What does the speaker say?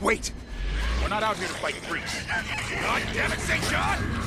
Wait! We're not out here to fight freaks. God damn it, St. John!